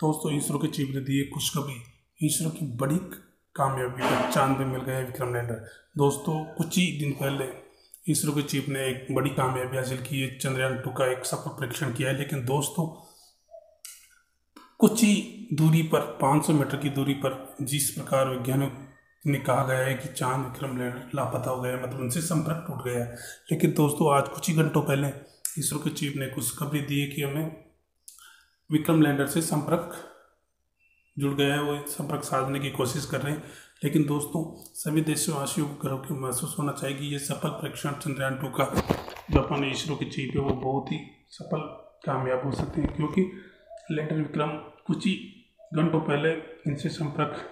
दोस्तों इसरो के चीफ ने दी है खुशखबरी। इसरो की बड़ी कामयाबी का चाँद पे मिल गया विक्रम लैंडर। दोस्तों, कुछ ही दिन पहले इसरो के चीफ ने एक बड़ी कामयाबी हासिल की है। चंद्रयान टू का एक सफल परीक्षण किया है, लेकिन दोस्तों, कुछ ही दूरी पर 500 मीटर की दूरी पर जिस प्रकार वैज्ञानिक ने कहा गया है कि चाँद विक्रम लैंडर लापता हो गया मतलब उनसे संपर्क टूट गया है। लेकिन दोस्तों, आज कुछ ही घंटों पहले इसरो के चीफ ने कुछ खबरें दी है कि हमें विक्रम लैंडर से संपर्क जुड़ गया है, वो संपर्क साधने की कोशिश कर रहे हैं। लेकिन दोस्तों, सभी देशवासियों को गर्व की महसूस होना चाहिए कि ये सफल परीक्षण चंद्रयान टू का जो अपने इसरो की चीफ है, वो बहुत ही सफल, कामयाब हो सकते हैं। क्योंकि लैंडर विक्रम कुछ ही घंटों पहले इनसे संपर्क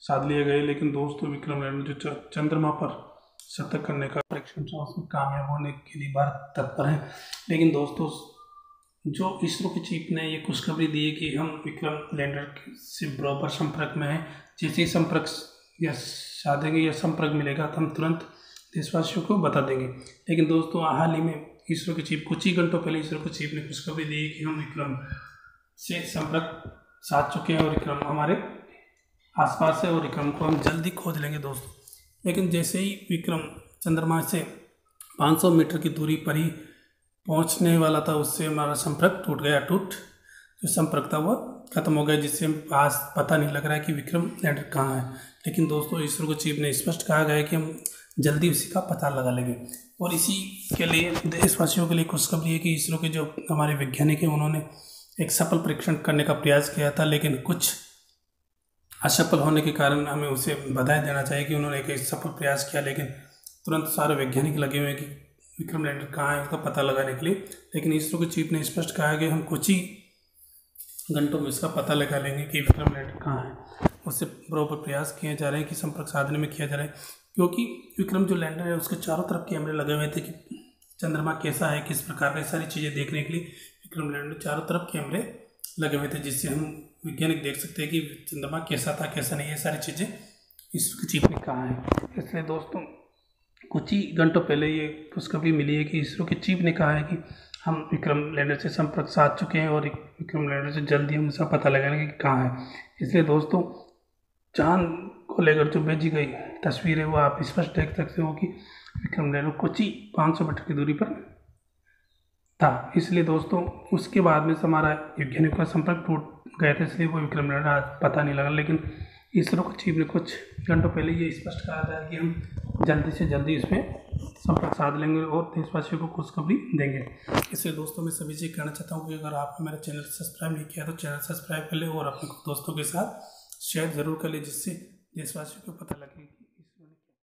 साध लिए गए, लेकिन दोस्तों, विक्रम लैंडर जो चंद्रमा पर शतक करने का परीक्षण उसमें कामयाब होने के लिए भारत तत्पर है। लेकिन दोस्तों जो इसरो के चीफ ने ये खुशखबरी दी है कि हम विक्रम लैंडर से बराबर संपर्क में हैं। जैसे ही संपर्क या साधेंगे या संपर्क मिलेगा तो हम तुरंत देशवासियों को बता देंगे। लेकिन दोस्तों, हाल ही में इसरो के चीफ, कुछ ही घंटों पहले इसरो के चीफ ने खुशखबरी दी है कि हम विक्रम से संपर्क साध चुके हैं और विक्रम हमारे आसपास है और विक्रम को हम जल्दी खोज लेंगे दोस्तों। लेकिन जैसे ही विक्रम चंद्रमा से 500 मीटर की दूरी पर ही पहुँचने वाला था, उससे हमारा संपर्क टूट गया, टूट, जो संपर्क था वह खत्म हो गया, जिससे आज पता नहीं लग रहा है कि विक्रम लैंडर कहाँ है। लेकिन दोस्तों इसरो के चीफ ने स्पष्ट कहा गया है कि हम जल्दी उसी का पता लगा लेंगे। और इसी के लिए देशवासियों के लिए खुशखबरी है कि इसरो के जो हमारे वैज्ञानिक हैं, उन्होंने एक सफल परीक्षण करने का प्रयास किया था, लेकिन कुछ असफल होने के कारण हमें उसे बधाई देना चाहिए कि उन्होंने एक सफल प्रयास किया, लेकिन तुरंत सारे वैज्ञानिक लगे हुए हैं कि विक्रम लैंडर कहाँ है, उसका पता लगाने के लिए। लेकिन इसरो के चीफ ने स्पष्ट कहा है कि हम कुछ ही घंटों में इसका पता लगा लेंगे कि विक्रम लैंडर कहाँ है। उससे बराबर प्रयास किए जा रहे हैं कि संपर्क साधने में किया जा रहा है। क्योंकि विक्रम जो लैंडर है, उसके चारों तरफ़ कैमरे लगे हुए थे कि चंद्रमा कैसा है, किस प्रकार की सारी चीज़ें देखने के लिए विक्रम लैंडर चारों तरफ़ कैमरे लगे हुए थे, जिससे हम वैज्ञानिक देख सकते हैं कि चंद्रमा कैसा था, कैसा नहीं ये सारी चीज़ें इसरो चीफ ने कहा है। इसलिए दोस्तों कुछ ही घंटों पहले ये खुशखबरी मिली है कि इसरो के चीफ ने कहा है कि हम विक्रम लैंडर से संपर्क साध चुके हैं और विक्रम लैंडर से जल्दी हम इसका पता लगाएँगे कि कहाँ है। इसलिए दोस्तों, चाँद को लेकर जो भेजी गई तस्वीर है, वो आप स्पष्ट देख सकते हो कि विक्रम लैंडर कुछ ही पाँच सौ मीटर की दूरी पर था। इसलिए दोस्तों, उसके बाद में से हमारा वैज्ञानिक का संपर्क टूट गया था, इसलिए वो विक्रम लैंडर आज पता नहीं लगा। लेकिन इसरो के चीफ ने कुछ घंटों पहले ये स्पष्ट कहा था कि हम जल्दी से जल्दी इसमें संपर्क साध लेंगे और देशवासियों को खुशखबरी देंगे। इसलिए दोस्तों, मैं सभी से कहना चाहता हूँ कि अगर आपने मेरा चैनल सब्सक्राइब नहीं किया तो चैनल सब्सक्राइब कर लें और अपने दोस्तों के साथ शेयर ज़रूर कर लें, जिससे देशवासियों को पता लगे